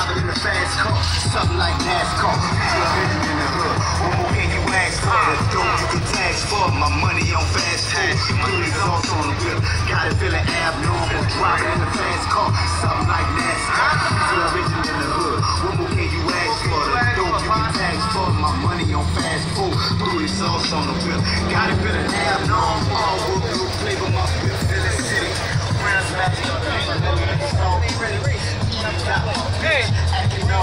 Driving in a fast car, something like NASCAR. Living in the hood, what more can you ask for? The dope you can tax for, my money on fast food. Put exhaust on the whip, got it feeling abnormal. Driving in a fast car, something like NASCAR. Living in the hood, what more can you ask for? The dope you can tax for, my money on fast food. Put exhaust on the whip, got it feeling abnormal.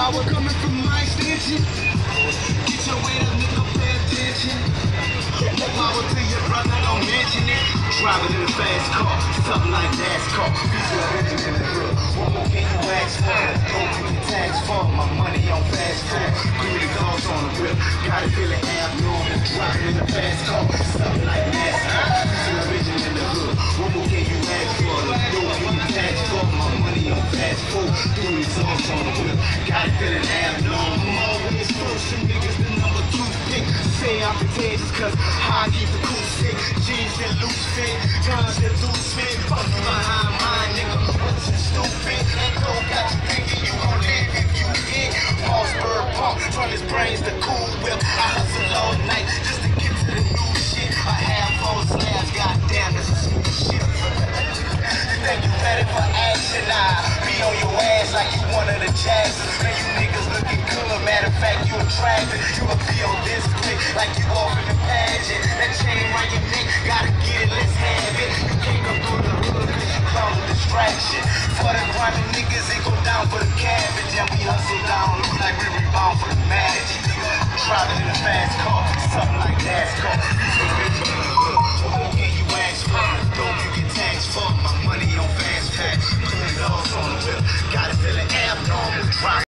power coming from my extension. Get your weight up, nigga, pay attention. More power to your brother, don't mention it. Driving in a fast car, something like NASCAR. Piece of engine in the hood. What more can you ask for? Don't you get tax for my money on fast food. Put exhaust on the whip, got it feeling abnormal. Driving in a fast car, something like NASCAR. On the whip, got it feeling abnormal. Always first, niggas the number two pick. Say I'm contagious cause I keep the cool sick. Jeans that loose fit, Jacksons. Man, you niggas looking good. Matter of fact, you attractive. You on this clip like you off in the pageant. That chain around your neck, gotta get it, let's have it. You can't go through the hood cause you cause a distraction. For the grimy niggas, they go down for the cabbage. And we hustle down, look like we rebound for the magic. Driving in a fast car, something like NASCAR.